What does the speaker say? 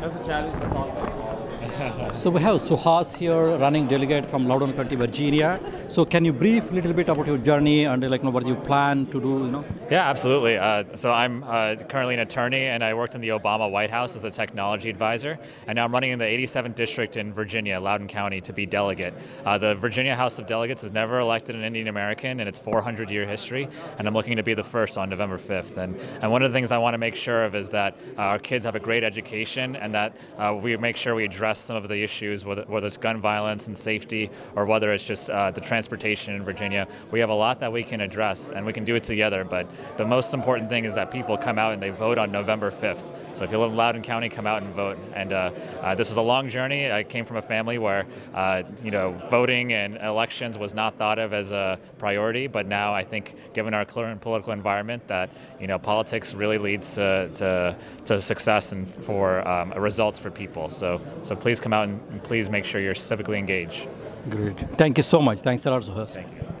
That's a challenge for all guys. So we have Suhas here, running delegate from Loudoun County, Virginia. So can you brief a little bit about your journey and like you know, what you plan to do? You know. Yeah, absolutely. Uh, so I'm uh, currently an attorney, and I worked in the Obama White House as a technology advisor, and now I'm running in the 87th district in Virginia, Loudoun County, to be delegate. Uh, the Virginia House of Delegates has never elected an Indian American in its 400-year history, and I'm looking to be the first on November 5th. And and one of the things I want to make sure of is that uh, our kids have a great education, and that uh, we make sure we address some of the issues, whether, whether it's gun violence and safety, or whether it's just uh, the transportation in Virginia. We have a lot that we can address, and we can do it together. But the most important thing is that people come out and they vote on November 5th. So if you live in Loudoun County, come out and vote. And uh, uh, this was a long journey. I came from a family where, uh, you know, voting and elections was not thought of as a priority. But now I think, given our current political environment, that you know, politics really leads to to, to success and for um, results for people. So so please come out and please make sure you're civically engaged. Great. Thank you so much. Thanks a lot, Suhas. Thank you.